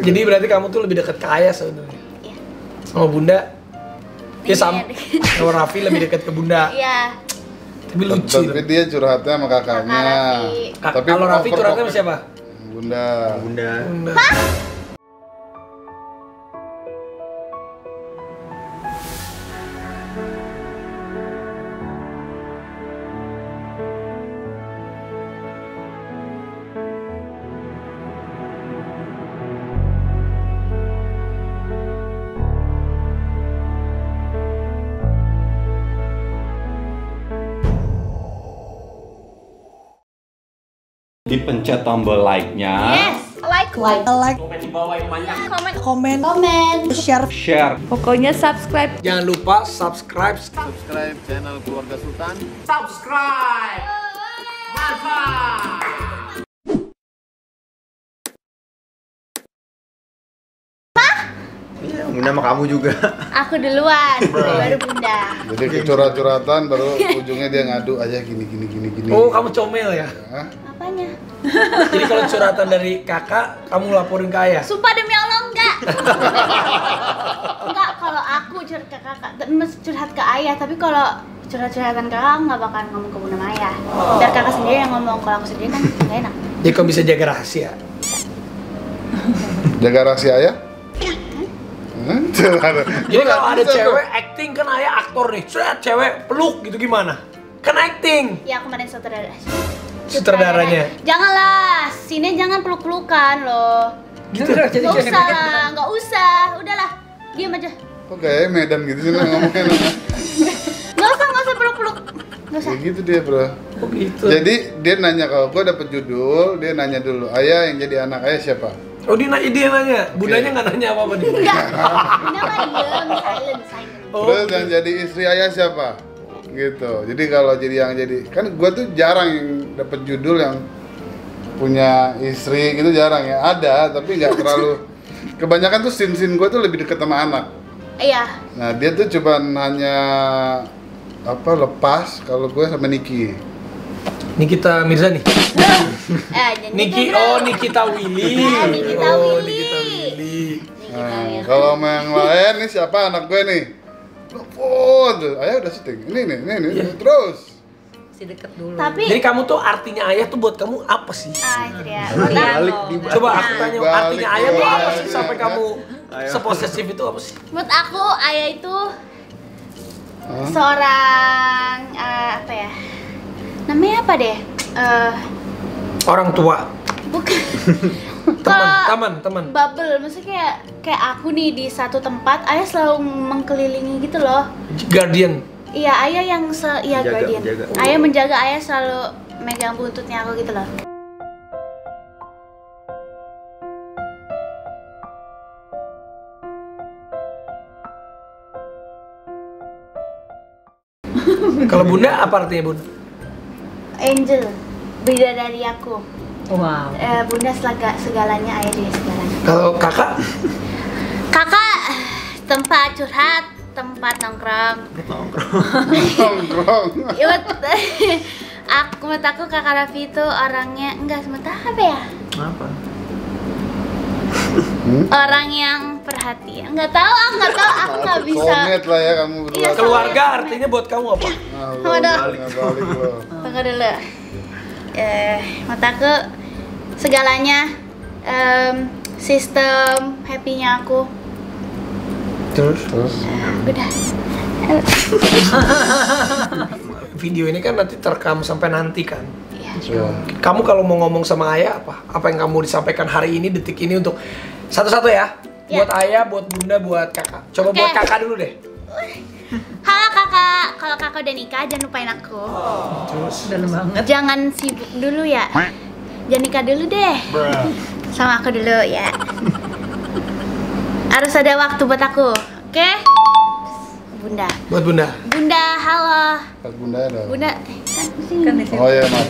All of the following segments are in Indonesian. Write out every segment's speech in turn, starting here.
Jadi berarti kamu tuh lebih dekat ke ayah sebenarnya. Iya. Sama bunda. Ya Iya, sama. Kalau Raffi lebih dekat ke bunda. Iya. Tapi lucu. Tapi dia curhatnya sama kakaknya. Kakak Raffi. Ka- Tapi Kalau Raffi curhatnya sama siapa? Bunda. Bunda. Bunda. Dipencet tombol like-nya, Yes. Like. like, like, Comment. komen, Comment. share. share, Pokoknya subscribe Jangan lupa subscribe. Subscribe channel keluarga Sultan. Iya, Bunda sama kamu juga. Aku duluan. baru bunda. Jadi curhat-curhatan baru ujungnya dia ngadu aja gini gini gini gini. Oh, kamu comel ya? Hah? Apanya? Jadi kalau curhatan dari kakak, kamu laporin ke ayah? Sumpah demi Allah enggak. enggak kalau aku curhat ke kakak, curhat ke ayah. Tapi kalau curhat-curhatan ke kakak nggak bakal ngomong ke bunda sama ayah. Biar kakak sendiri yang ngomong. Kalau aku sendiri kan nggak enak. Jadi kamu bisa jaga rahasia. Jaga rahasia ya? Hmm? Jadi kalau ada cewek acting kan ayah aktor nih, Set, cewek peluk gitu gimana? Kan acting. Ya kemarin sutradara. Sutradaranya. Janganlah, sini jangan peluk-pelukan loh. Gitu. Nggak usah lah, nggak usah. Udahlah, diam aja. Kok kayak Medan gitu sih ngomongnya. Nggak usah, nggak usah peluk-peluk. Kayak gitu dia bro. Oh gitu. Jadi dia nanya kalau gue dapet judul, dia nanya dulu, ayah yang jadi anak ayah siapa? Oh dia nanya, dia nanya, bundanya nggak nanya apa-apa nih. Enggak. Bunda mah diem, silent, silent. Oh, Terus yang jadi istri ayah siapa? Gitu. Jadi kalau jadi yang jadi, kan gue tuh jarang yang dapet judul yang punya istri gitu jarang ya. Ada, tapi nggak terlalu. Kebanyakan tuh scene-scene gue tuh lebih deket sama anak. Iya. Nah dia tuh cuman hanya apa lepas kalau gue sama Niki. Nikita Mirzani. Eh, Niki, oh Nikita Willy. Ah, Nikita oh, Willy. Nikita Willy. Nah, kalau sama yang lain nih siapa anak gue nih? Telepon ayah udah syuting. Ini nih, ini nih, Iya. terus. si deket dulu. Tapi Jadi kamu tuh artinya ayah tuh buat kamu apa sih? ah, itu dia. Balik di Coba aku tanya Balik artinya ayah tuh apa sih sampai kamu seposesif itu apa sih? Menurut aku ayah itu seorang eh, apa ya? Namanya apa deh? Eh, Orang tua, bukan. teman, teman, teman. bubble, maksudnya kayak kayak aku nih di satu tempat, ayah selalu mengkelilingi gitu loh. Guardian. Iya, ayah yang se iya Menjaga, guardian. menjaga. Ayah menjaga ayah selalu megang buntutnya aku gitu loh. Kalau bunda apa artinya bun? Angel, bidadari aku. Wow. Eh, bunda selaga, segalanya, ayah juga segalanya. Kalau kakak? Kakak, tempat curhat, tempat nongkrong. Nongkrong. Ya, menurut- aku menurut aku kakak Raffi itu orangnya enggak sementara apa ya? Apa? Hmm? Orang yang perhatian. Enggak tahu, aku enggak tahu, aku enggak bisa. Komet lah ya kamu berdua. Iya, Keluarga artinya buat kamu apa? Nah, Waduh. balik, balik Tunggu dulu. Eh, menurut aku segalanya em, sistem happy-nya aku. Terus? Terus Udah. Video ini kan nanti terekam sampai nanti kan. Iya. ya. Kamu kalau mau ngomong sama ayah apa? Apa yang kamu disampaikan hari ini, detik ini untuk satu-satu ya? Ya. Buat ayah, buat bunda, buat kakak. Coba Oke. buat kakak dulu deh. Halo kakak, kalau kakak udah nikah jangan lupain aku. Terus? Dalam banget. Jangan sibuk dulu ya. Jangan nikah dulu deh. Sama aku dulu ya. Harus ada waktu buat aku, oke? Bunda. Buat bunda. Bunda, halo. Kak Bunda ada. Bunda, kan sini. Kan di sini. Oh ya maaf.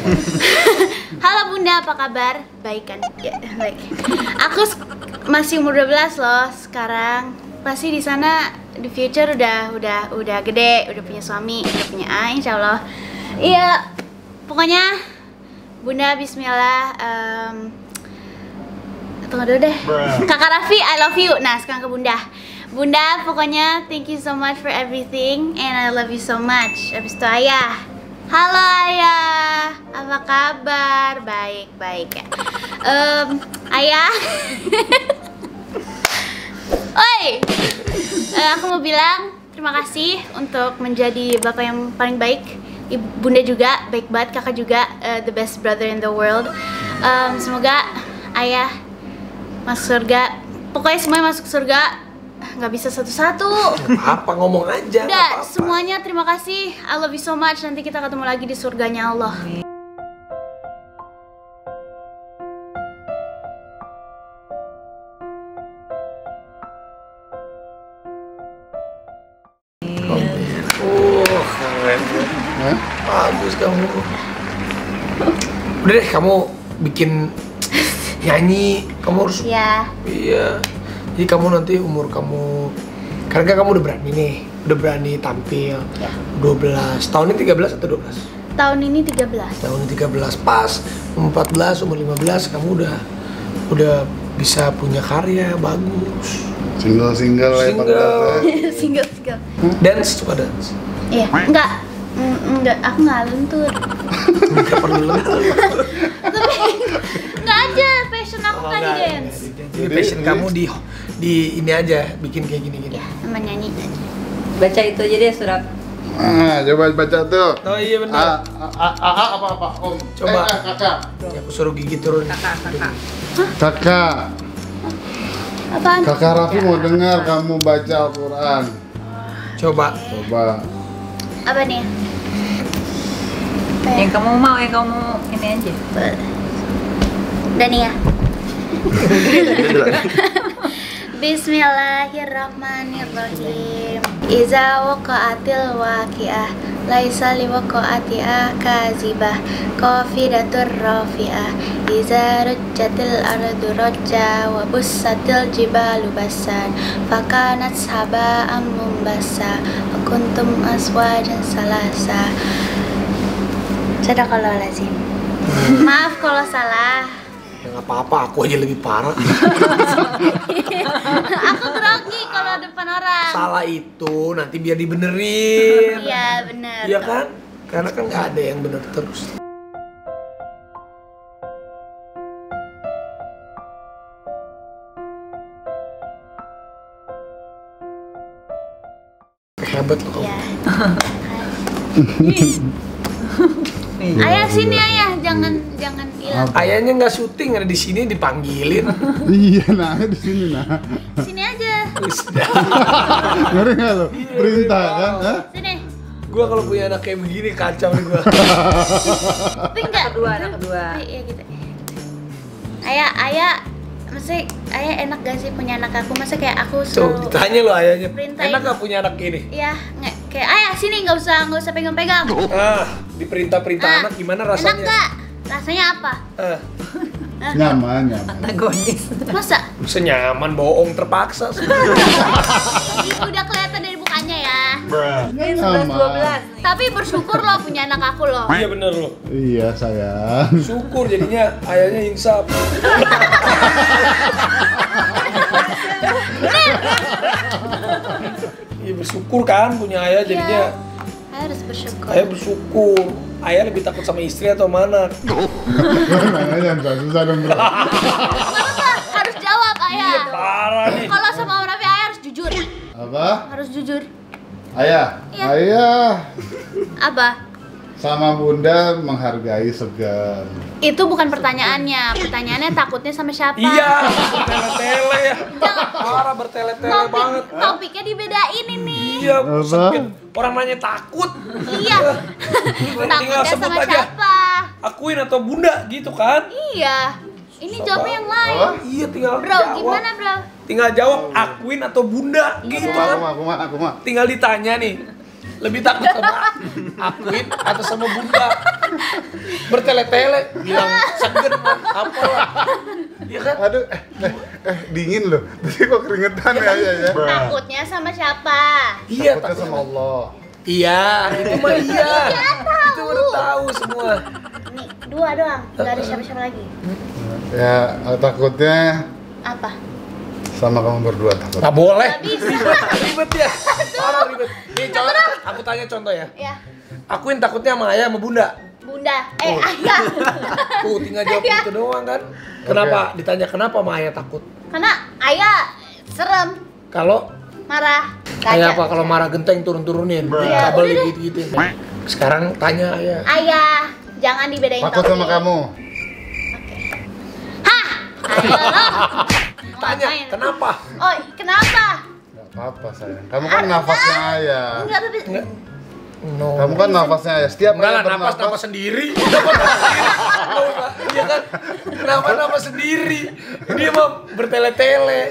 Halo Bunda, apa kabar? Baik kan? Ya, baik. Aku masih umur 12 loh sekarang. Pasti di sana di future udah udah udah gede, udah punya suami, udah punya A, insya Allah. Iya, pokoknya Bunda Bismillah. em, tunggu dulu deh. Kakak Raffi, I love you. Nah, sekarang ke Bunda. Bunda, pokoknya thank you so much for everything and I love you so much. Habis itu Ayah. Halo Ayah, apa kabar? Baik, baik ya. Em, ayah. Oi, Eh, aku mau bilang terima kasih untuk menjadi bapak yang paling baik. Ibu, bunda juga baik banget, kakak juga eh, the best brother in the world. Em, semoga ayah masuk surga. Pokoknya semuanya masuk surga. Nggak bisa satu-satu. Apa ngomong aja? Udah, apa-apa. semuanya terima kasih. I love you so much. Nanti kita ketemu lagi di surganya Allah. Oh, Udah deh, kamu bikin nyanyi. Kamu harus Ya, Iya. Jadi kamu nanti umur kamu karena kan kamu udah berani nih, udah berani tampil. 12. Tahun ini 13 atau 12? tahun ini 13. Tahun ini 13 pas umur 14, umur 15 kamu udah udah bisa punya karya bagus. Single single ya Single. Pak single single. Dance suka dance. Iya, enggak. Mm, Enggak, aku nggak lentut. Enggak perlu lagi. Tapi enggak aja, passion aku Oh, nggak di dance. Jadi passion kamu di di ini aja bikin kayak gini-gini. Sama nyanyi aja. Baca itu aja deh surat. Ah, coba baca tuh. Oh iya benar. A, A, A, A apa apa Om? Coba. Eh, eh, kakak. Ya, aku suruh gigi turun. Kakak, kakak. Kakak. Apaan? Kakak Raffi mau dengar kamu baca Al-Quran. Coba. Coba. Apa nih? Apa ya? Yang kamu mau, yang kamu ini aja. Ya. Bismillahirrahmanirrahim. Iza waqa'atil waqi'ah laisa liwaqa'atiha kazibah qafidatur rafi'ah iza rujjatil ardu rajja wa bussatil jibalu bassan fakanat saba'an mumbassa kuntum aswajan salasa Sadaqallahulazim Maaf kalau salah Ya nggak apa-apa, aku aja lebih parah. Aku grogi kalau depan orang Salah itu nanti biar dibenerin. Iya bener Iya kan? Karena kan nggak ada yang bener terus. Hebat loh kamu. Iya Ayah sini ayah, jangan jangan hilang. Ayahnya nggak syuting ada di sini dipanggilin. Iya, nah di sini nah. Sini aja, Ngeri nggak lo? Perintah kan? Hah? sini. gua kalau punya anak kayak begini kacau nih gua. Tapi enggak. kedua, anak kedua. Iya gitu. Ayah, ayah, maksudnya ayah enak gak sih punya anak aku? Masa kayak aku Tuh selalu ditanya lo ayahnya. Perintahin. Enak nggak punya anak gini? Iya, kayak ayah sini nggak usah nggak usah pegang-pegang. Ah, diperintah-perintah Ah, anak gimana Enak rasanya? nggak? Rasanya apa? Ah, Nyaman, nyaman. Antagonis. Masa? bisa nyaman bohong terpaksa. Udah kelihatan dari mukanya ya. Ini 11, Nyaman. 12 nih. Tapi bersyukur loh punya anak aku loh. Iya bener loh. Iya sayang. Syukur jadinya ayahnya insaf. Iya bersyukur kan punya ayah jadinya Ayah harus bersyukur. ayah bersyukur. Ayah lebih takut sama istri atau mana? Nanya jangan susah dong bro. Harus jawab ayah. Parah nih. Kalau sama Om Raffi ayah harus jujur. Apa? Harus jujur. Ayah, Iya. ayah Apa? Sama bunda menghargai segan. Itu bukan pertanyaannya. Pertanyaannya takutnya sama siapa? Iya, bertele-tele ya. Parah bertele-tele Topik, banget. topiknya dibedain ini. Iya. Orang nanya takut. Iya. Tinggal Takutnya sama aja. siapa? Akuin atau bunda gitu kan? Iya. Ini jawabnya yang lain. Apa? Iya tinggal Bro, jawab. gimana bro? Tinggal jawab akuin atau bunda gitu Aku kan. mah, aku mah, aku mah. Tinggal ditanya nih. Lebih takut sama akuin atau sama bunda? Bertele-tele bilang seger apa lah. Iya kan? Aduh, eh, eh, eh, dingin loh. Tadi kok keringetan ya, ya, ya. Takutnya sama siapa? Iya, Takutnya takut sama Allah. Iya, itu mah iya. Itu udah tahu semua. Nih, dua doang. Gak ada siapa-siapa lagi. Ya, takutnya Apa? Sama kamu berdua takut. Nggak boleh. Ribet ya. Parah ribet. Nih contoh, aku tanya contoh ya. ya, Aku yang takutnya sama ayah sama bunda. bunda. Eh, Oh. ayah. Tuh tinggal jawab Iya. itu doang kan. Kenapa? Ditanya kenapa sama ayah takut? Karena ayah serem, Kalau marah. kayak apa kalau marah genteng turun-turunin, Iya, kabel gitu-gitu. Sekarang tanya ayah. Ayah, jangan dibedain Takut sama kamu. Hah? Ayo lo. Tanya kenapa? Oh, kenapa? Gak apa-apa sayang. Kamu kan nafasnya ayah. Enggak, tapi Enggak. No. Kamu kan nafasnya ayah. Setiap Enggak lah, bernafas, napas sendiri. Iya kan? Napas napas sendiri. Dia mah bertele-tele.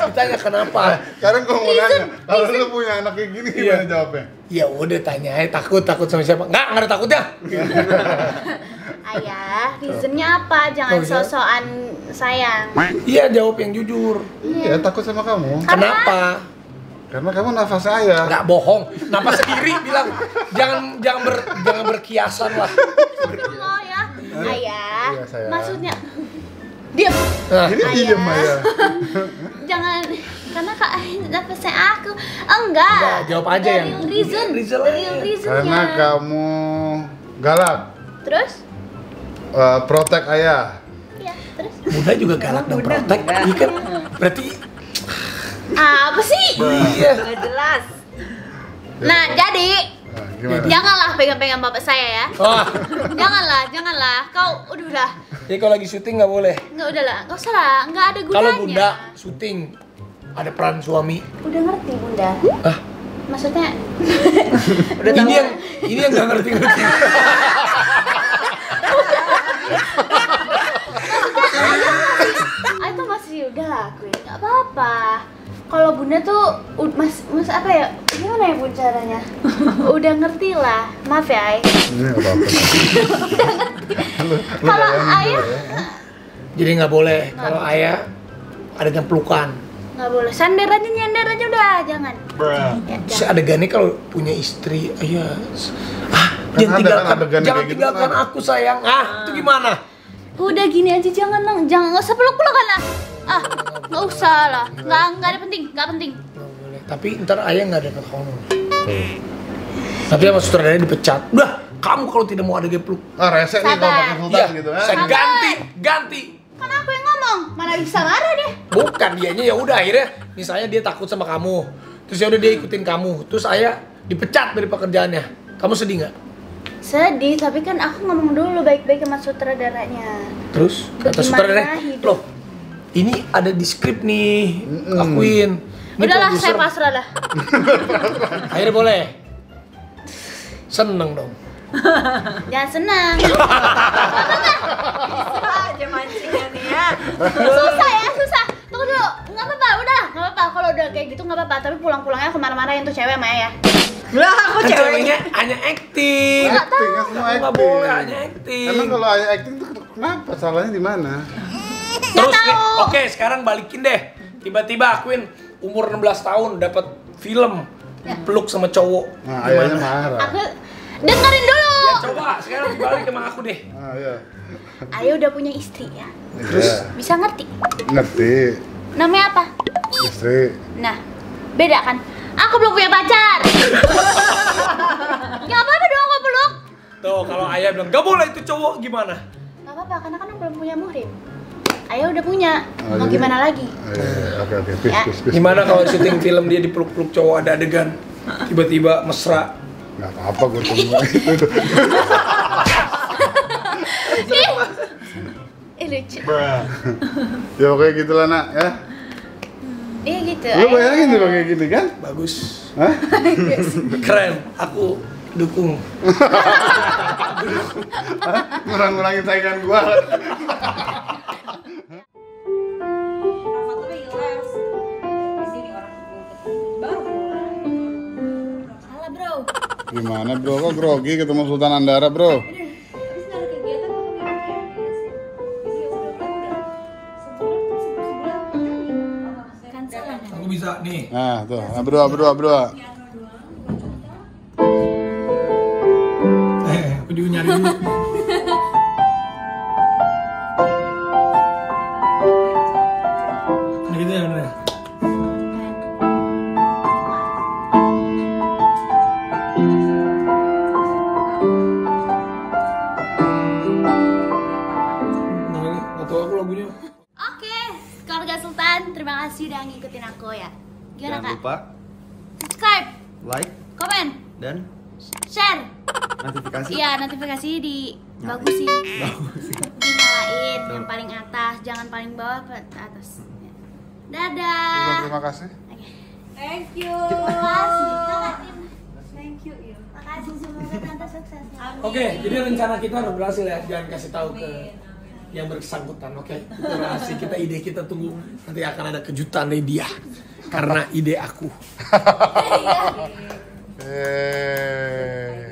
Ditanya kenapa? Sekarang gue mau nanya, kalau lu punya anak kayak gini gimana Iya. jawabnya? Ya udah tanya aja takut takut sama siapa? Enggak, enggak ada takutnya. ayah, reasonnya apa? Jangan Oh, iya? sosokan sayang. Iya, jawab yang jujur. Iya, takut sama kamu. Kenapa? Karena kamu nafasnya ayah. Enggak bohong. Napas sendiri bilang jangan jangan ber jangan berkiasan lah. Oh ya, ayah. Iya, sayang. Maksudnya diam. Nah, Ini diem ayah. Jangan karena kak napasnya aku. Oh, enggak. Enggak, jawab aja The yang- real reason. Iya, reason real reasonnya. Karena kamu galak, Terus? Eh, protek ayah. Ya, terus? Bunda juga galak dan protek. Iya kan? Berarti Apa sih? iya. Gak jelas. Nah, jadi Nah, gimana? janganlah pegang-pegang bapak saya ya. Wah, Janganlah, janganlah. Kau udah udah. jadi kalau lagi syuting nggak boleh. Enggak udah lah, enggak usah lah, enggak ada gunanya. Kalau bunda syuting ada peran suami. Udah ngerti bunda. Ah, Maksudnya Udah ini tahu. yang ini yang nggak ngerti ngerti. ah, itu masih udah lah lakuin, nggak apa-apa. Kalau bunda tuh mas mas apa ya? Gimana ya bun caranya? udah ngerti lah. Maaf ya, Ay. Kalau ayah ya. Jadi nggak boleh. Kalau ayah ada yang pelukan. nggak boleh. Sander aja nyender aja udah, jangan. Ya, Terus jangan. adegannya kalau punya istri, ayah, ah, Kan jangan ada kan tinggalkan, jangan kayak gitu tinggalkan kan. aku sayang. Ah, itu gimana? Udah gini aja jangan dong, jangan nggak usah peluk-pelukan lah. Ah, nggak usah lah. Nggak nggak ada penting, nggak penting. Nggak boleh. Tapi ntar ayah nggak ada kekonon. Tapi sama sutradara dipecat. Udah, kamu kalau tidak mau ada peluk, Ah, rese nih kalau pakai sultan Iya, gitu kan. saya Sabar. ganti, ganti. Kan aku yang ngomong, mana bisa marah dia. Bukan dianya ya udah akhirnya misalnya dia takut sama kamu. Terus ya udah dia ikutin kamu. Terus ayah dipecat dari pekerjaannya. Kamu sedih nggak? Sedih, tapi kan aku ngomong dulu baik-baik sama sutradaranya. Terus kata Bagaimana sutradara, hidup? loh ini ada di skrip nih, Mm-mm. akuin. Ini Udahlah, produser." saya pasrah lah. Akhirnya boleh. Seneng dong. Jangan senang. aja mancingnya nih ya. susah ya, susah. Tunggu dulu, nggak apa-apa, udah, nggak apa-apa. Kalau udah kayak gitu nggak apa-apa. Tapi pulang-pulangnya ke mana-mana tuh cewek Maya ya. Lah aku Kan ceweknya. ceweknya hanya acting. Acting semua acting. boleh hanya acting. Emang kalau ayah acting tuh kenapa? Salahnya di mana? Terus nih, oke sekarang balikin deh. Tiba-tiba akuin umur 16 tahun dapat film peluk sama cowok. Nah, ayahnya Gimana? marah. Aku dengerin dulu. Ya coba sekarang balik sama aku deh. Ah, iya. Ayo udah punya istri ya. Terus Bisa ngerti. ngerti Namanya apa? istri. Nah, beda kan? Aku belum punya pacar. Gak apa-apa dong aku peluk. Tuh kalau ayah bilang gak boleh itu cowok gimana? Gak apa-apa, karena kan aku belum punya muhrim. Ayah udah punya. Oh, Mau jadi- gimana lagi? Ah, iya, iya. Oke oke, Ya. Gimana kalau syuting film dia dipeluk-peluk cowok ada adegan tiba-tiba mesra. Nggak apa-apa gue tunggu itu. Eh lucu. ya pokoknya gitulah nak ya. Gitu. Lu bayangin tuh kayak gini kan? Bagus. Hah? Keren. Aku dukung. Ngurang-ngurangin saingan gua. Gimana bro? Kok grogi ketemu Sultan Andara bro? Nah tuh, nah, berdua berdua lupa Subscribe, like komen, dan share. notifikasi. Iya, notifikasi di bagusin. Dinyalain yang paling atas, jangan paling bawah ke atas. Dadah. Terima kasih. Thank you. Kakak Tim. Thank you. Iya. Makasih semoga tante sukses ya. Oke, jadi rencana kita udah berhasil ya. Jangan kasih tahu ke yang bersangkutan, oke? Itu rahasia kita, ide kita tunggu nanti akan ada kejutan dari dia. Karena ide aku. Eh.